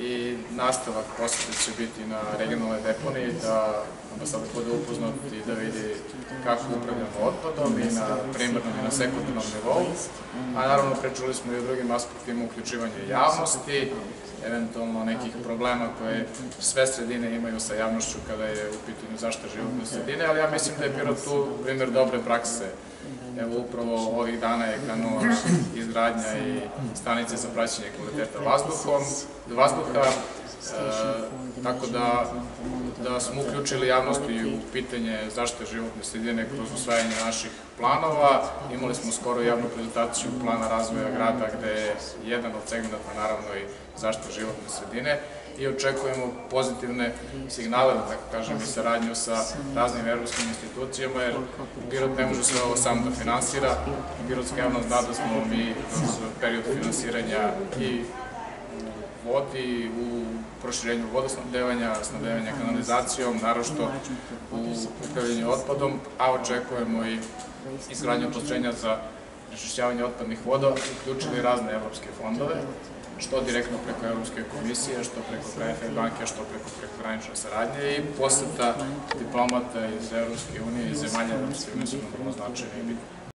i nastavak posete će biti na regionalnoj deponiji, da ambasador bude upoznat i da vidi kako upravljamo otpadom i na primarnom i na sekundarnom nivou. A naravno pričuli smo i o drugim aspektima uključivanja javnosti, eventualno nekih problema koje sve sredine imaju sa javnošću kada je u pitanju zaštita životne sredine, ali ja mislim da je Pirot tu primer dobre prakse. Evo upravo ovih dana je krenula izgradnja i stanice za praćenje kvaliteta vazduhom, vazduha, e, tako da, da smo uključili javnost u pitanje zaštite životne sredine kroz usvajanje naših planova. Imali smo skoro javnu prezentaciju plana razvoja grada gde je jedan od segmenta naravno i zaštita životne sredine i očekujemo pozitivne signale, da tako kažem, i saradnju sa raznim evropskim institucijama, jer Pirot ne može sve ovo sam da finansira. Pirotska javnost zna da smo mi kroz period finansiranja i vodi, u proširenju vodosnabdevanja, snabdevanja kanalizacijom, narošto u upravljanju otpadom, a očekujemo i izgradnju postrojenja za prečišćavanje otpadnih voda, uključili razne evropske fondove, što direktno preko Evropske komisije, što preko KFE banke, što preko prekogranične saradnje i poseta diplomata iz Evropske unije i zemalja unije su nam vrlo značajne i.